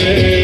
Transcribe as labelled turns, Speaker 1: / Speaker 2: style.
Speaker 1: Yeah.